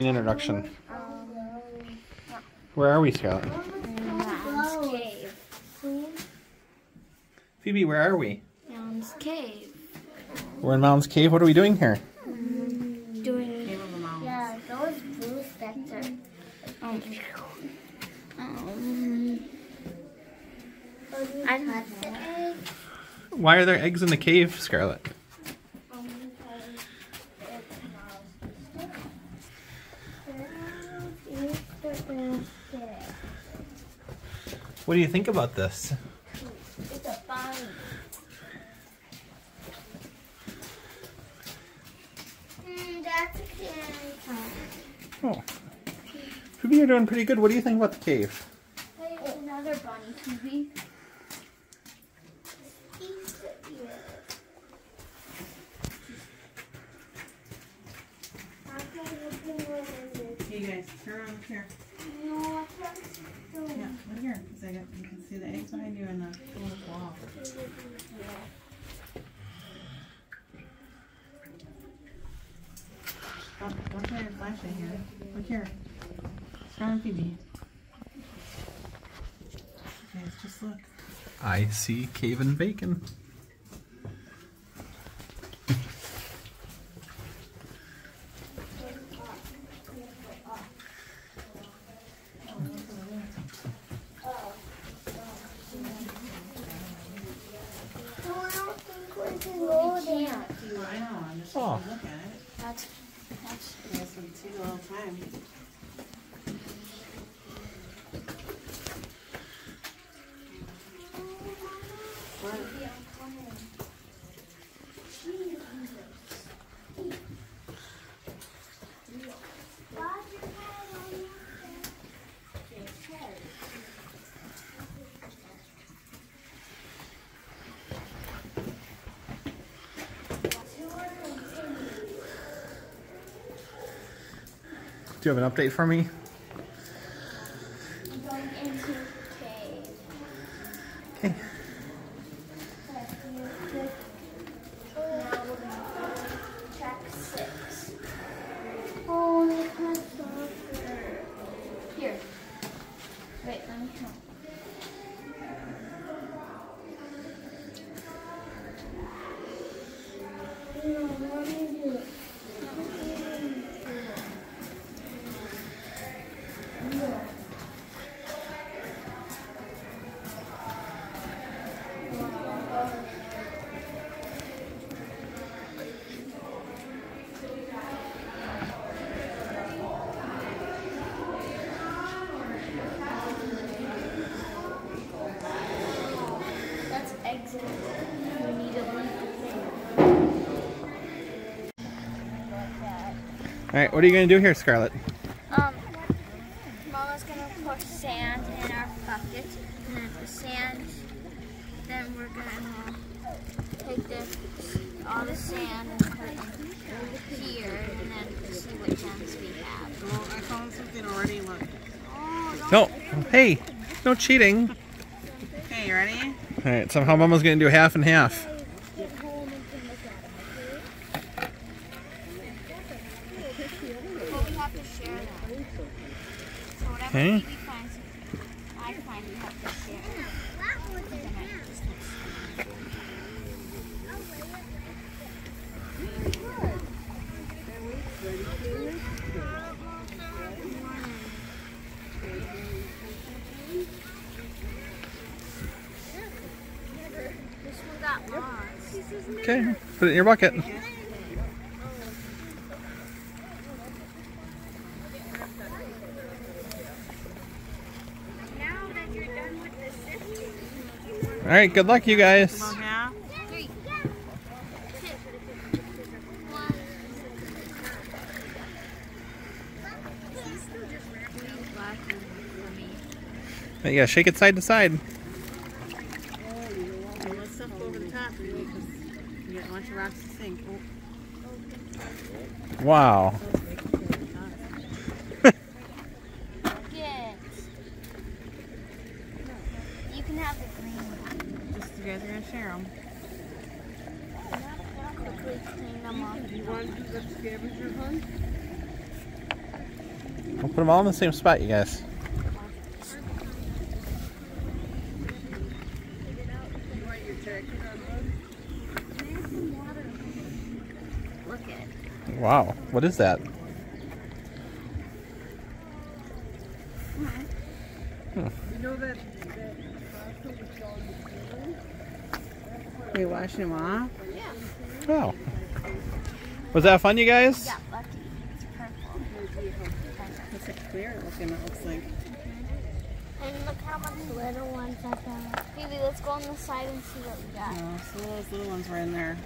Introduction. Um, Where are we, Scarlett? Mounds Cave. Phoebe, where are we? Mounds Cave. We're in Mounds Cave. What are we doing here? Doing. Yeah, those blue specks are. Um, um, I touched the egg. Why are there eggs in the cave, Scarlett? What do you think about this? It's a bunny. Mm, that's a candy Oh. Phoebe, you're doing pretty good. What do you think about the cave? Hey, another bunny, Phoebe. Hey guys, turn around here. Yeah, look here, because I got, you can see the eggs behind you and the little wall. Don't, don't try your flashlight here. Look here. And Phoebe. Guys, just look. I see cave and bacon. I know, I'm just Oh. trying to look at it. That's, that's, You guys can see the time. Do you have an update for me? going into cave. Okay. Now we're gonna go All right. What are you gonna do here, Scarlett? Um, Mama's gonna put sand in our bucket, and then the sand, then we're gonna take this, all the sand and put it here, and then see what gems we have. Oh, I found something already, look. Oh, No. Hey, no cheating. Okay, you ready? All right. Somehow Mama's gonna do half and half. get home and can look at it, okay? But we have to share that. So whatever Okay. Phoebe finds, I find, we have to share. Then I just This one got lost. Okay. Put it in your bucket. Now that you're done with the sifting, All right. Good luck, you guys. Yeah. Shake it side to side. Okay, let's stuff over the top here because you got a bunch of rocks to sink. Oh, Wow. Yes. You can have the green one. just you guys are gonna share them. Quickly clean them off. You want to do the scavenger hunt? We'll put them all in the same spot, you guys. Look at it. Wow, what is that? Are you washing them off? Yeah. Oh. Was that fun, you guys? Yeah, lucky. It's purple. It's a clear looking, it looks like. And look how much little ones I got. Phoebe, let's go on the side and see what we got. Oh, so those little ones were in there.